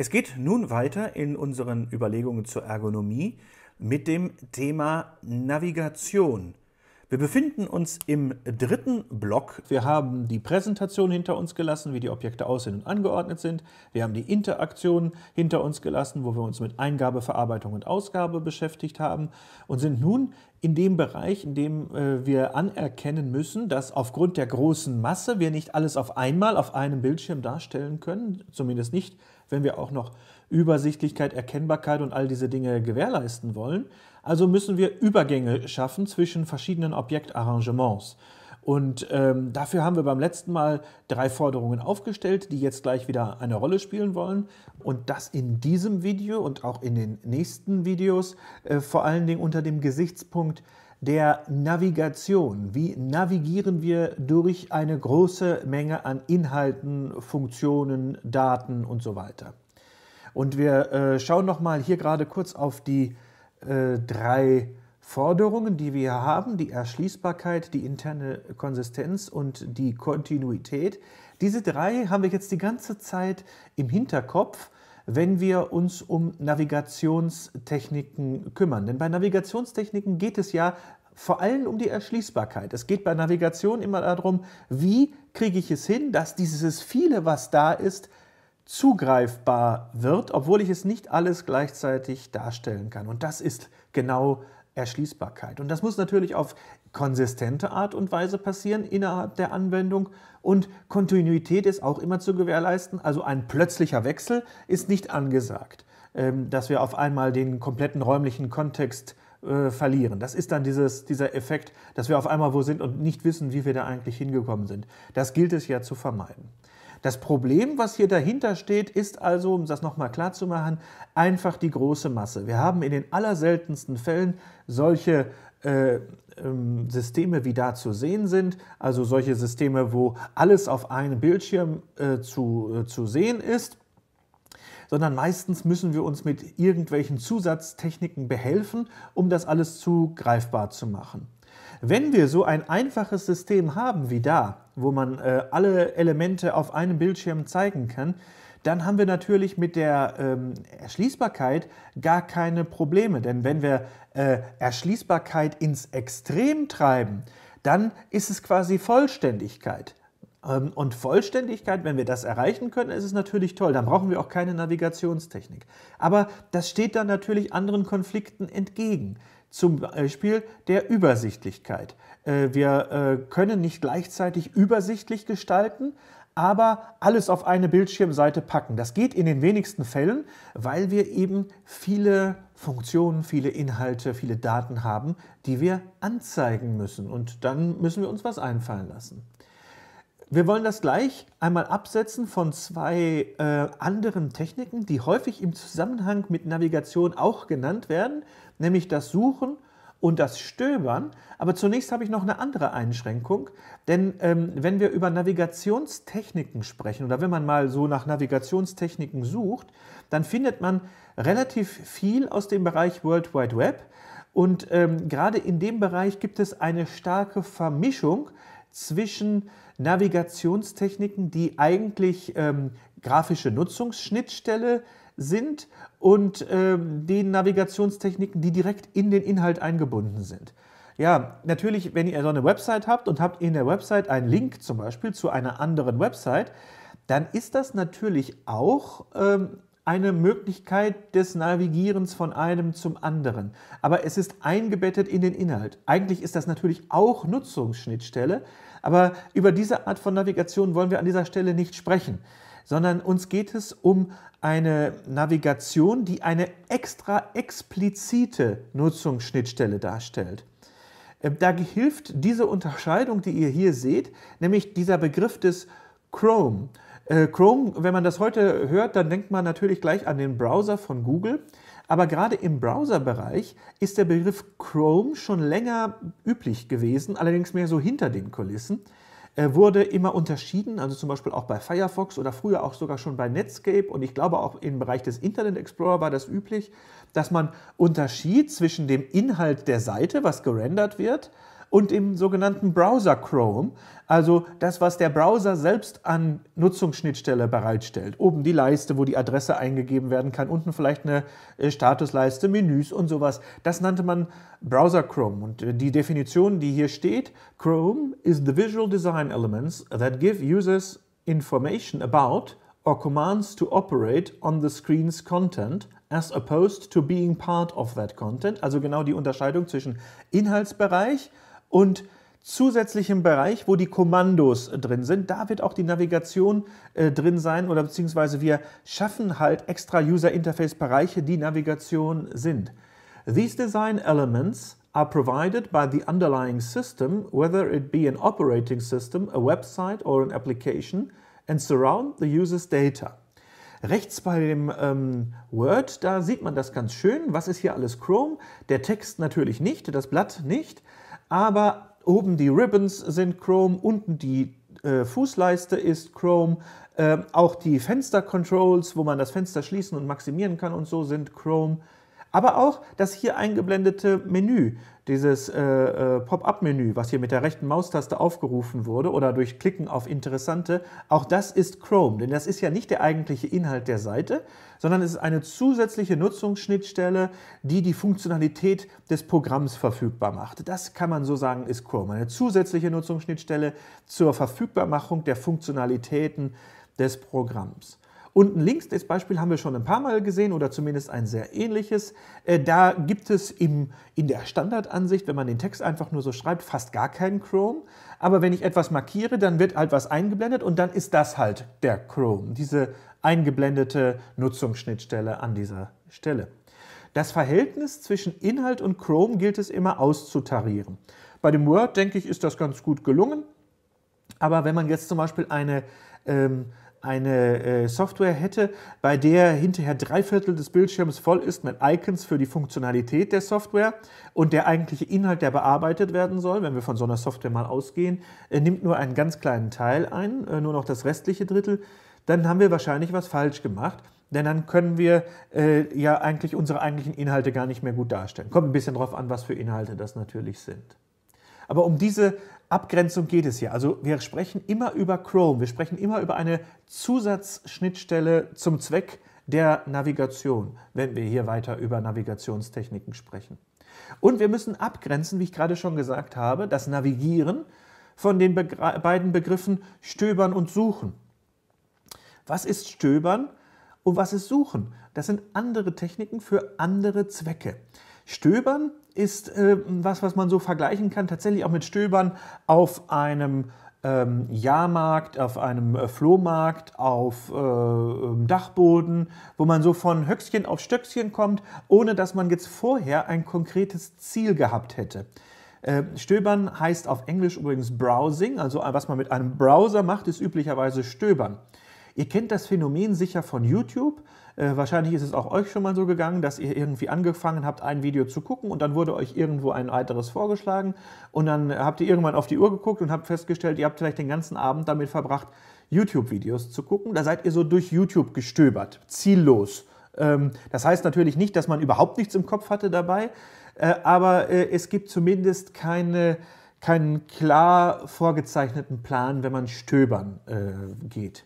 Es geht nun weiter in unseren Überlegungen zur Ergonomie mit dem Thema Navigation. Wir befinden uns im dritten Block. Wir haben die Präsentation hinter uns gelassen, wie die Objekte aussehen und angeordnet sind. Wir haben die Interaktion hinter uns gelassen, wo wir uns mit Eingabe, Verarbeitung und Ausgabe beschäftigt haben und sind nun in dem Bereich, in dem äh, wir anerkennen müssen, dass aufgrund der großen Masse wir nicht alles auf einmal auf einem Bildschirm darstellen können, zumindest nicht, wenn wir auch noch Übersichtlichkeit, Erkennbarkeit und all diese Dinge gewährleisten wollen. Also müssen wir Übergänge schaffen zwischen verschiedenen Objektarrangements. Und ähm, dafür haben wir beim letzten Mal drei Forderungen aufgestellt, die jetzt gleich wieder eine Rolle spielen wollen. Und das in diesem Video und auch in den nächsten Videos äh, vor allen Dingen unter dem Gesichtspunkt der Navigation. Wie navigieren wir durch eine große Menge an Inhalten, Funktionen, Daten und so weiter. Und wir äh, schauen nochmal hier gerade kurz auf die äh, drei Forderungen, die wir haben, die Erschließbarkeit, die interne Konsistenz und die Kontinuität. Diese drei haben wir jetzt die ganze Zeit im Hinterkopf, wenn wir uns um Navigationstechniken kümmern. Denn bei Navigationstechniken geht es ja vor allem um die Erschließbarkeit. Es geht bei Navigation immer darum, wie kriege ich es hin, dass dieses viele, was da ist, zugreifbar wird, obwohl ich es nicht alles gleichzeitig darstellen kann. Und das ist genau Erschließbarkeit. Und das muss natürlich auf konsistente Art und Weise passieren innerhalb der Anwendung. Und Kontinuität ist auch immer zu gewährleisten. Also ein plötzlicher Wechsel ist nicht angesagt, ähm, dass wir auf einmal den kompletten räumlichen Kontext äh, verlieren. Das ist dann dieses, dieser Effekt, dass wir auf einmal wo sind und nicht wissen, wie wir da eigentlich hingekommen sind. Das gilt es ja zu vermeiden. Das Problem, was hier dahinter steht, ist also, um das nochmal klar zu machen, einfach die große Masse. Wir haben in den allerseltensten Fällen solche äh, ähm, Systeme, wie da zu sehen sind, also solche Systeme, wo alles auf einem Bildschirm äh, zu, äh, zu sehen ist sondern meistens müssen wir uns mit irgendwelchen Zusatztechniken behelfen, um das alles zugreifbar zu machen. Wenn wir so ein einfaches System haben wie da, wo man äh, alle Elemente auf einem Bildschirm zeigen kann, dann haben wir natürlich mit der ähm, Erschließbarkeit gar keine Probleme. Denn wenn wir äh, Erschließbarkeit ins Extrem treiben, dann ist es quasi Vollständigkeit. Ähm, und Vollständigkeit, wenn wir das erreichen können, ist es natürlich toll. Dann brauchen wir auch keine Navigationstechnik. Aber das steht dann natürlich anderen Konflikten entgegen zum Beispiel der Übersichtlichkeit. Äh, wir äh, können nicht gleichzeitig übersichtlich gestalten, aber alles auf eine Bildschirmseite packen. Das geht in den wenigsten Fällen, weil wir eben viele Funktionen, viele Inhalte, viele Daten haben, die wir anzeigen müssen. Und dann müssen wir uns was einfallen lassen. Wir wollen das gleich einmal absetzen von zwei äh, anderen Techniken, die häufig im Zusammenhang mit Navigation auch genannt werden, nämlich das Suchen und das Stöbern. Aber zunächst habe ich noch eine andere Einschränkung, denn ähm, wenn wir über Navigationstechniken sprechen oder wenn man mal so nach Navigationstechniken sucht, dann findet man relativ viel aus dem Bereich World Wide Web. Und ähm, gerade in dem Bereich gibt es eine starke Vermischung zwischen Navigationstechniken, die eigentlich ähm, grafische Nutzungsschnittstelle sind und ähm, den Navigationstechniken, die direkt in den Inhalt eingebunden sind. Ja, natürlich, wenn ihr so eine Website habt und habt in der Website einen Link zum Beispiel zu einer anderen Website, dann ist das natürlich auch ähm, eine Möglichkeit des Navigierens von einem zum anderen. Aber es ist eingebettet in den Inhalt. Eigentlich ist das natürlich auch Nutzungsschnittstelle, aber über diese Art von Navigation wollen wir an dieser Stelle nicht sprechen, sondern uns geht es um eine Navigation, die eine extra explizite Nutzungsschnittstelle darstellt. Äh, da hilft diese Unterscheidung, die ihr hier seht, nämlich dieser Begriff des Chrome. Äh, Chrome, wenn man das heute hört, dann denkt man natürlich gleich an den Browser von Google. Aber gerade im Browserbereich ist der Begriff Chrome schon länger üblich gewesen, allerdings mehr so hinter den Kulissen. Er wurde immer unterschieden, also zum Beispiel auch bei Firefox oder früher auch sogar schon bei Netscape und ich glaube auch im Bereich des Internet Explorer war das üblich, dass man unterschied zwischen dem Inhalt der Seite, was gerendert wird, und im sogenannten Browser Chrome, also das, was der Browser selbst an Nutzungsschnittstelle bereitstellt. Oben die Leiste, wo die Adresse eingegeben werden kann, unten vielleicht eine äh, Statusleiste, Menüs und sowas. Das nannte man Browser Chrome. Und äh, die Definition, die hier steht, Chrome is the visual design elements that give users information about or commands to operate on the screen's content as opposed to being part of that content. Also genau die Unterscheidung zwischen Inhaltsbereich und zusätzlichem Bereich, wo die Kommandos drin sind. Da wird auch die Navigation äh, drin sein oder beziehungsweise wir schaffen halt extra User Interface Bereiche, die Navigation sind. These design elements are provided by the underlying system, whether it be an operating system, a website or an application, and surround the user's data. Rechts bei dem ähm, Word, da sieht man das ganz schön. Was ist hier alles Chrome? Der Text natürlich nicht, das Blatt nicht, aber Oben die Ribbons sind Chrome, unten die äh, Fußleiste ist Chrome. Äh, auch die Fenster-Controls, wo man das Fenster schließen und maximieren kann und so, sind Chrome. Aber auch das hier eingeblendete Menü, dieses äh, äh, Pop-up-Menü, was hier mit der rechten Maustaste aufgerufen wurde oder durch Klicken auf Interessante, auch das ist Chrome. Denn das ist ja nicht der eigentliche Inhalt der Seite, sondern es ist eine zusätzliche Nutzungsschnittstelle, die die Funktionalität des Programms verfügbar macht. Das kann man so sagen, ist Chrome. Eine zusätzliche Nutzungsschnittstelle zur Verfügbarmachung der Funktionalitäten des Programms. Unten links, das Beispiel haben wir schon ein paar Mal gesehen oder zumindest ein sehr ähnliches. Äh, da gibt es im, in der Standardansicht, wenn man den Text einfach nur so schreibt, fast gar keinen Chrome. Aber wenn ich etwas markiere, dann wird halt was eingeblendet und dann ist das halt der Chrome, diese eingeblendete Nutzungsschnittstelle an dieser Stelle. Das Verhältnis zwischen Inhalt und Chrome gilt es immer auszutarieren. Bei dem Word, denke ich, ist das ganz gut gelungen. Aber wenn man jetzt zum Beispiel eine ähm, eine äh, Software hätte, bei der hinterher drei Viertel des Bildschirms voll ist mit Icons für die Funktionalität der Software und der eigentliche Inhalt, der bearbeitet werden soll, wenn wir von so einer Software mal ausgehen, äh, nimmt nur einen ganz kleinen Teil ein, äh, nur noch das restliche Drittel, dann haben wir wahrscheinlich was falsch gemacht. Denn dann können wir äh, ja eigentlich unsere eigentlichen Inhalte gar nicht mehr gut darstellen. Kommt ein bisschen drauf an, was für Inhalte das natürlich sind. Aber um diese Abgrenzung geht es hier. Also wir sprechen immer über Chrome, wir sprechen immer über eine Zusatzschnittstelle zum Zweck der Navigation, wenn wir hier weiter über Navigationstechniken sprechen. Und wir müssen abgrenzen, wie ich gerade schon gesagt habe, das Navigieren von den Begr beiden Begriffen Stöbern und Suchen. Was ist Stöbern und was ist Suchen? Das sind andere Techniken für andere Zwecke. Stöbern ist äh, was, was man so vergleichen kann, tatsächlich auch mit Stöbern auf einem ähm, Jahrmarkt, auf einem äh, Flohmarkt, auf äh, Dachboden, wo man so von Höchstchen auf Stöckchen kommt, ohne dass man jetzt vorher ein konkretes Ziel gehabt hätte. Äh, Stöbern heißt auf Englisch übrigens Browsing, also was man mit einem Browser macht, ist üblicherweise Stöbern. Ihr kennt das Phänomen sicher von YouTube. Äh, wahrscheinlich ist es auch euch schon mal so gegangen, dass ihr irgendwie angefangen habt, ein Video zu gucken und dann wurde euch irgendwo ein weiteres vorgeschlagen und dann habt ihr irgendwann auf die Uhr geguckt und habt festgestellt, ihr habt vielleicht den ganzen Abend damit verbracht, YouTube-Videos zu gucken. Da seid ihr so durch YouTube gestöbert, ziellos. Ähm, das heißt natürlich nicht, dass man überhaupt nichts im Kopf hatte dabei, äh, aber äh, es gibt zumindest keine, keinen klar vorgezeichneten Plan, wenn man stöbern geht.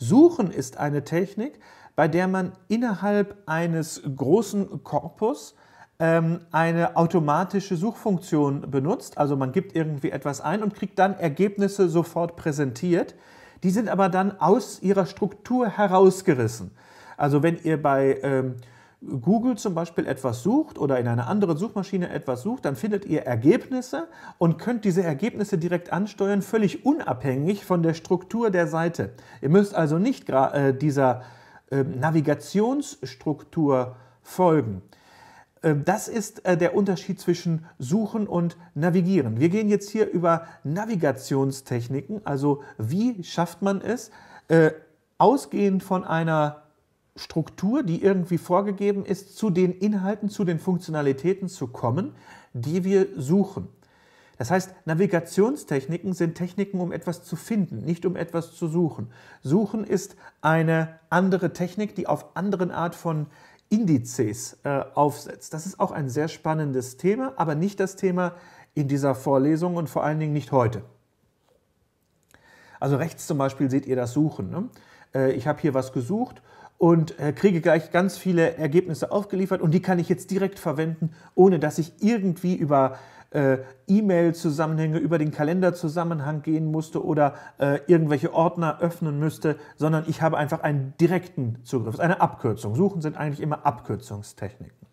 Suchen ist eine Technik, bei der man innerhalb eines großen Korpus ähm, eine automatische Suchfunktion benutzt. Also man gibt irgendwie etwas ein und kriegt dann Ergebnisse sofort präsentiert. Die sind aber dann aus ihrer Struktur herausgerissen. Also wenn ihr bei ähm, Google zum Beispiel etwas sucht oder in einer anderen Suchmaschine etwas sucht, dann findet ihr Ergebnisse und könnt diese Ergebnisse direkt ansteuern, völlig unabhängig von der Struktur der Seite. Ihr müsst also nicht äh, dieser äh, Navigationsstruktur folgen. Äh, das ist äh, der Unterschied zwischen Suchen und Navigieren. Wir gehen jetzt hier über Navigationstechniken, also wie schafft man es, äh, ausgehend von einer Struktur, die irgendwie vorgegeben ist, zu den Inhalten, zu den Funktionalitäten zu kommen, die wir suchen. Das heißt, Navigationstechniken sind Techniken, um etwas zu finden, nicht um etwas zu suchen. Suchen ist eine andere Technik, die auf anderen Art von Indizes äh, aufsetzt. Das ist auch ein sehr spannendes Thema, aber nicht das Thema in dieser Vorlesung und vor allen Dingen nicht heute. Also rechts zum Beispiel seht ihr das Suchen. Ne? Äh, ich habe hier was gesucht und äh, kriege gleich ganz viele Ergebnisse aufgeliefert und die kann ich jetzt direkt verwenden, ohne dass ich irgendwie über äh, E-Mail-Zusammenhänge, über den Kalenderzusammenhang gehen musste oder äh, irgendwelche Ordner öffnen müsste, sondern ich habe einfach einen direkten Zugriff, eine Abkürzung. Suchen sind eigentlich immer Abkürzungstechniken.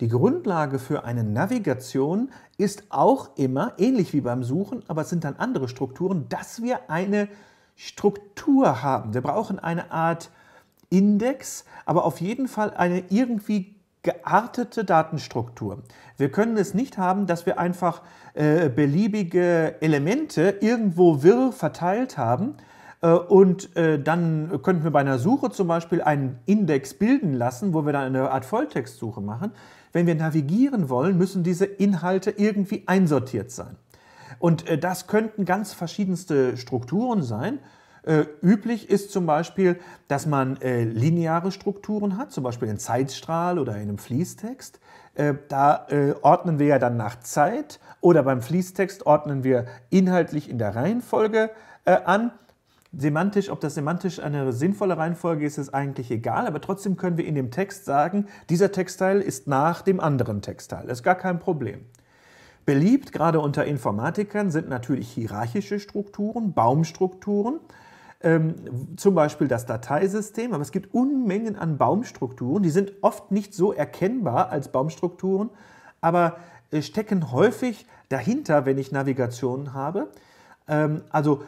Die Grundlage für eine Navigation ist auch immer, ähnlich wie beim Suchen, aber es sind dann andere Strukturen, dass wir eine Struktur haben. Wir brauchen eine Art Index, aber auf jeden Fall eine irgendwie geartete Datenstruktur. Wir können es nicht haben, dass wir einfach äh, beliebige Elemente irgendwo wirr verteilt haben äh, und äh, dann könnten wir bei einer Suche zum Beispiel einen Index bilden lassen, wo wir dann eine Art Volltextsuche machen. Wenn wir navigieren wollen, müssen diese Inhalte irgendwie einsortiert sein. Und äh, das könnten ganz verschiedenste Strukturen sein. Äh, üblich ist zum Beispiel, dass man äh, lineare Strukturen hat, zum Beispiel in Zeitstrahl oder in einem Fließtext. Äh, da äh, ordnen wir ja dann nach Zeit oder beim Fließtext ordnen wir inhaltlich in der Reihenfolge äh, an. Semantisch, ob das semantisch eine sinnvolle Reihenfolge ist, ist eigentlich egal, aber trotzdem können wir in dem Text sagen, dieser Textteil ist nach dem anderen Textteil. Das ist gar kein Problem. Beliebt, gerade unter Informatikern, sind natürlich hierarchische Strukturen, Baumstrukturen ähm, zum Beispiel das Dateisystem, aber es gibt Unmengen an Baumstrukturen, die sind oft nicht so erkennbar als Baumstrukturen, aber äh, stecken häufig dahinter, wenn ich Navigation habe. Ähm, also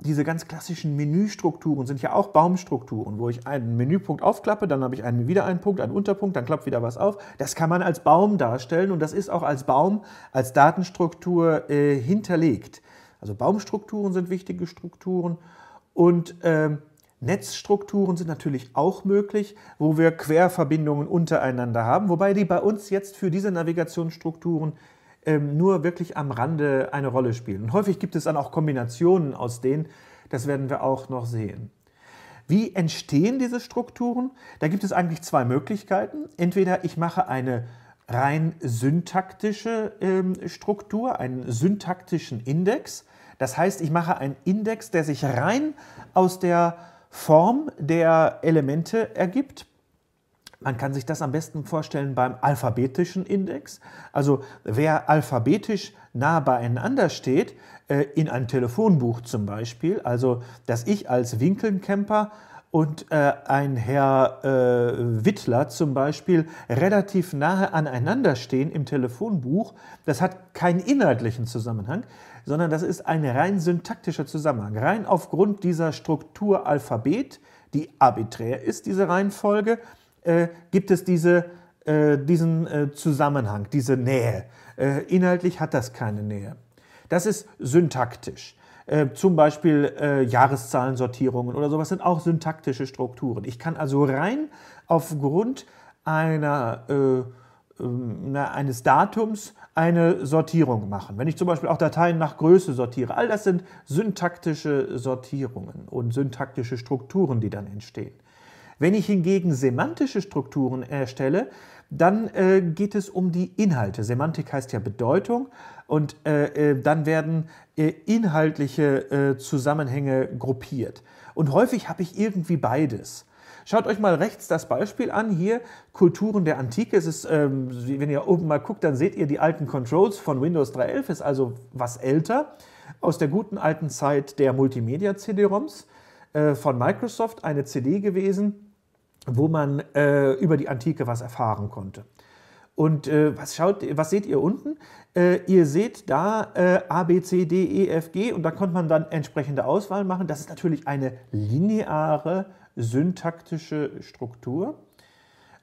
diese ganz klassischen Menüstrukturen sind ja auch Baumstrukturen, wo ich einen Menüpunkt aufklappe, dann habe ich einen, wieder einen Punkt, einen Unterpunkt, dann klappt wieder was auf. Das kann man als Baum darstellen und das ist auch als Baum, als Datenstruktur äh, hinterlegt. Also Baumstrukturen sind wichtige Strukturen und ähm, Netzstrukturen sind natürlich auch möglich, wo wir Querverbindungen untereinander haben, wobei die bei uns jetzt für diese Navigationsstrukturen ähm, nur wirklich am Rande eine Rolle spielen. Und häufig gibt es dann auch Kombinationen aus denen, das werden wir auch noch sehen. Wie entstehen diese Strukturen? Da gibt es eigentlich zwei Möglichkeiten. Entweder ich mache eine rein syntaktische ähm, Struktur, einen syntaktischen Index, das heißt, ich mache einen Index, der sich rein aus der Form der Elemente ergibt. Man kann sich das am besten vorstellen beim alphabetischen Index. Also wer alphabetisch nah beieinander steht, äh, in einem Telefonbuch zum Beispiel, also dass ich als Winkelnkemper und äh, ein Herr äh, Wittler zum Beispiel relativ nahe aneinander stehen im Telefonbuch, das hat keinen inhaltlichen Zusammenhang sondern das ist ein rein syntaktischer Zusammenhang. Rein aufgrund dieser Struktur Alphabet, die arbiträr ist, diese Reihenfolge, äh, gibt es diese, äh, diesen äh, Zusammenhang, diese Nähe. Äh, inhaltlich hat das keine Nähe. Das ist syntaktisch. Äh, zum Beispiel äh, Jahreszahlensortierungen oder sowas sind auch syntaktische Strukturen. Ich kann also rein aufgrund einer ähm, eines Datums eine Sortierung machen. Wenn ich zum Beispiel auch Dateien nach Größe sortiere, all das sind syntaktische Sortierungen und syntaktische Strukturen, die dann entstehen. Wenn ich hingegen semantische Strukturen erstelle, dann äh, geht es um die Inhalte. Semantik heißt ja Bedeutung und äh, äh, dann werden äh, inhaltliche äh, Zusammenhänge gruppiert. Und häufig habe ich irgendwie beides. Schaut euch mal rechts das Beispiel an. Hier Kulturen der Antike. Es ist, ähm, wenn ihr oben mal guckt, dann seht ihr die alten Controls von Windows 3.11. Ist also was älter aus der guten alten Zeit der Multimedia-CD-ROMs äh, von Microsoft. Eine CD gewesen, wo man äh, über die Antike was erfahren konnte. Und äh, was, schaut, was seht ihr unten? Äh, ihr seht da äh, A, B, C, D, E, F, G und da konnte man dann entsprechende Auswahl machen. Das ist natürlich eine lineare syntaktische Struktur.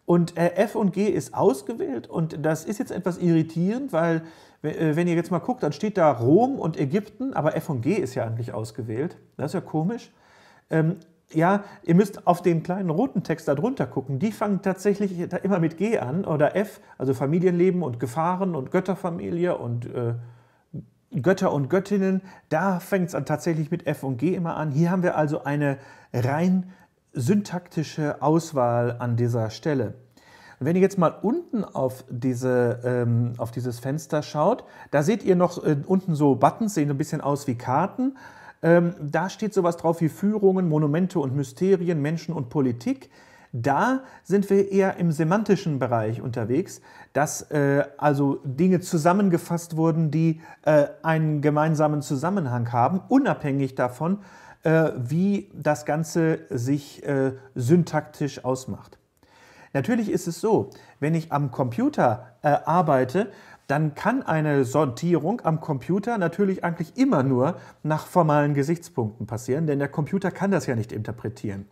Und äh, F und G ist ausgewählt und das ist jetzt etwas irritierend, weil äh, wenn ihr jetzt mal guckt, dann steht da Rom und Ägypten, aber F und G ist ja eigentlich ausgewählt. Das ist ja komisch. Ähm, ja, ihr müsst auf den kleinen roten Text da drunter gucken. Die fangen tatsächlich immer mit G an oder F, also Familienleben und Gefahren und Götterfamilie und äh, Götter und Göttinnen. Da fängt es tatsächlich mit F und G immer an. Hier haben wir also eine rein syntaktische Auswahl an dieser Stelle. Wenn ihr jetzt mal unten auf, diese, ähm, auf dieses Fenster schaut, da seht ihr noch äh, unten so Buttons, sehen ein bisschen aus wie Karten. Ähm, da steht sowas drauf wie Führungen, Monumente und Mysterien, Menschen und Politik. Da sind wir eher im semantischen Bereich unterwegs, dass äh, also Dinge zusammengefasst wurden, die äh, einen gemeinsamen Zusammenhang haben, unabhängig davon, äh, wie das Ganze sich äh, syntaktisch ausmacht. Natürlich ist es so, wenn ich am Computer äh, arbeite, dann kann eine Sortierung am Computer natürlich eigentlich immer nur nach formalen Gesichtspunkten passieren, denn der Computer kann das ja nicht interpretieren.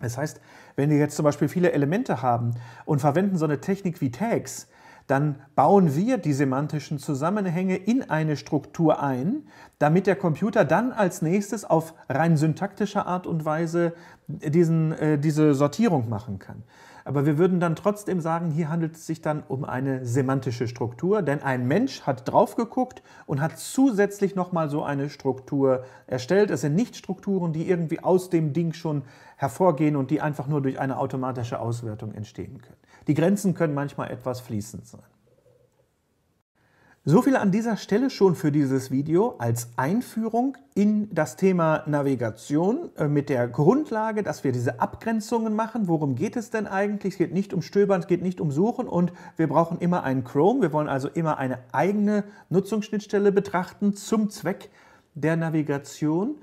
Das heißt, wenn wir jetzt zum Beispiel viele Elemente haben und verwenden so eine Technik wie Tags, dann bauen wir die semantischen Zusammenhänge in eine Struktur ein, damit der Computer dann als nächstes auf rein syntaktischer Art und Weise diesen, äh, diese Sortierung machen kann. Aber wir würden dann trotzdem sagen, hier handelt es sich dann um eine semantische Struktur, denn ein Mensch hat drauf geguckt und hat zusätzlich nochmal so eine Struktur erstellt. Es sind nicht Strukturen, die irgendwie aus dem Ding schon hervorgehen und die einfach nur durch eine automatische Auswertung entstehen können. Die Grenzen können manchmal etwas fließend sein. So viel an dieser Stelle schon für dieses Video als Einführung in das Thema Navigation äh, mit der Grundlage, dass wir diese Abgrenzungen machen. Worum geht es denn eigentlich? Es geht nicht um Stöbern, es geht nicht um Suchen und wir brauchen immer einen Chrome. Wir wollen also immer eine eigene Nutzungsschnittstelle betrachten zum Zweck der Navigation.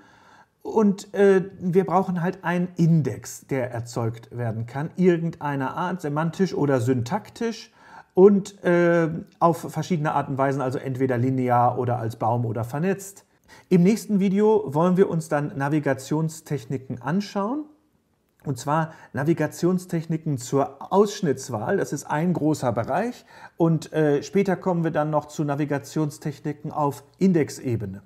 Und äh, wir brauchen halt einen Index, der erzeugt werden kann, irgendeiner Art, semantisch oder syntaktisch und äh, auf verschiedene Arten und Weisen, also entweder linear oder als Baum oder vernetzt. Im nächsten Video wollen wir uns dann Navigationstechniken anschauen. Und zwar Navigationstechniken zur Ausschnittswahl. Das ist ein großer Bereich. Und äh, später kommen wir dann noch zu Navigationstechniken auf Indexebene.